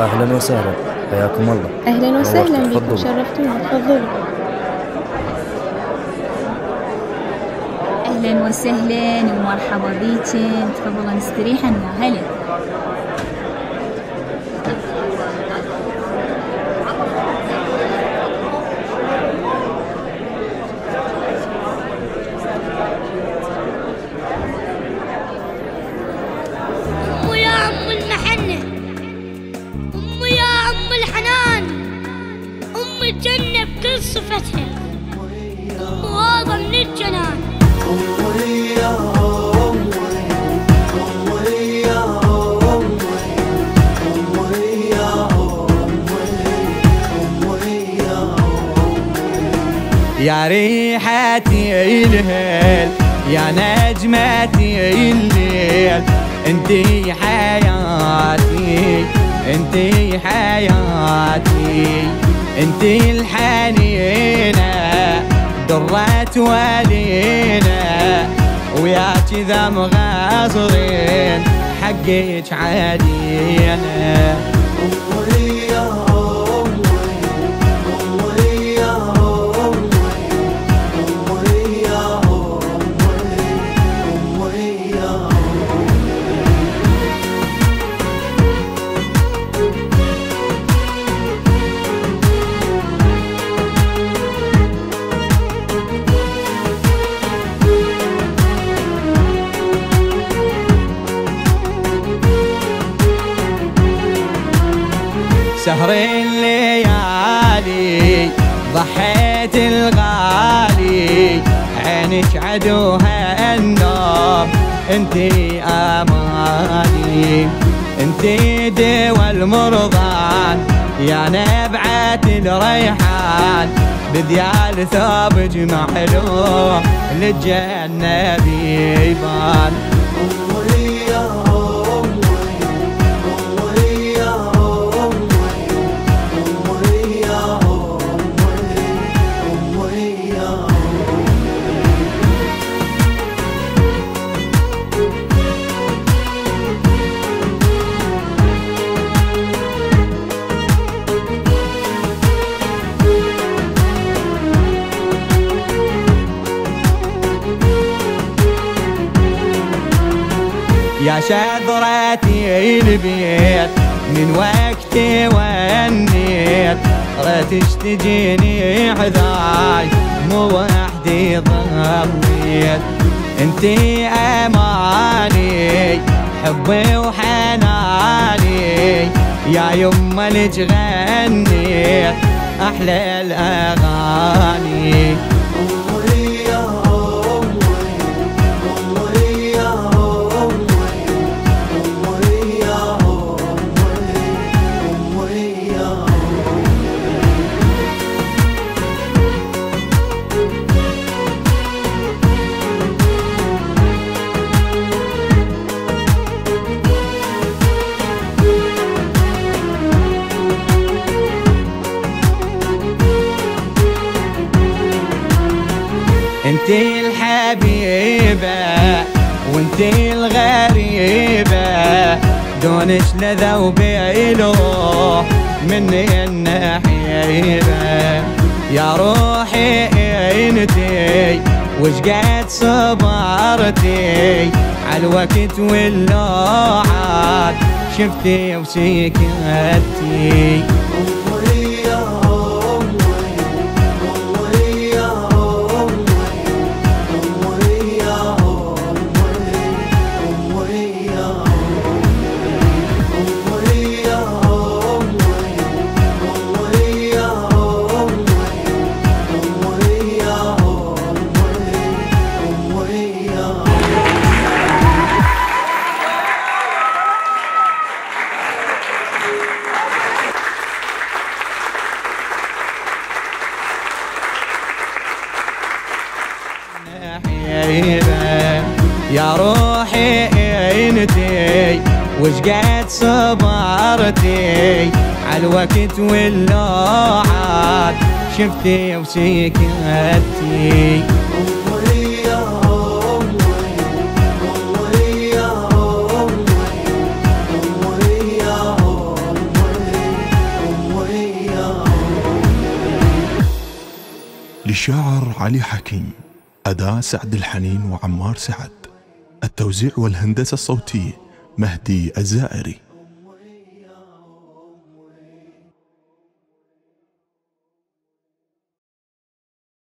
أهلا وسهلا. حياكم الله. أهلا وسهلا بكم. شرفتونا. تفضلوا. أهلا وسهلا ومرحبا بيكم. تفضلوا نستريح عنا. هلا. الجنة بكل صفتها هذا من الجنان يا ريحتي الهيل يا نجمتي الليل. انتي حياتي انتي حياتي. انتي الحنينة درة ولينا ويا كذا مغاصرين حقك علينا سهر الليالي ضحيت الغالي. عينك عدوها النوم انتي اماني انتي دوا المرضان يا نبعة الريحان. بذيال ثوب معلوم للجنة بيبان. يا شذرتي البيت من وقتي ونيت ريتش تجيني حذاي مو وحدي ضليت انتي أماني حبي وحناني. يا يما لج غنيت أحلى الأغاني. وانتي الغريبة دونش لذوب يلوح مني النحيبة يا روحي انتي وش قد صبرتي؟ عالوقت واللوعات شفتي وسكتي روحي وش قد صبرتي؟ عالوقت واللوعات شفتي وسكتي للشاعر علي حكيم أداة سعد الحنين وعمار سعد. التوزيع والهندسة الصوتية مهدي الزائري.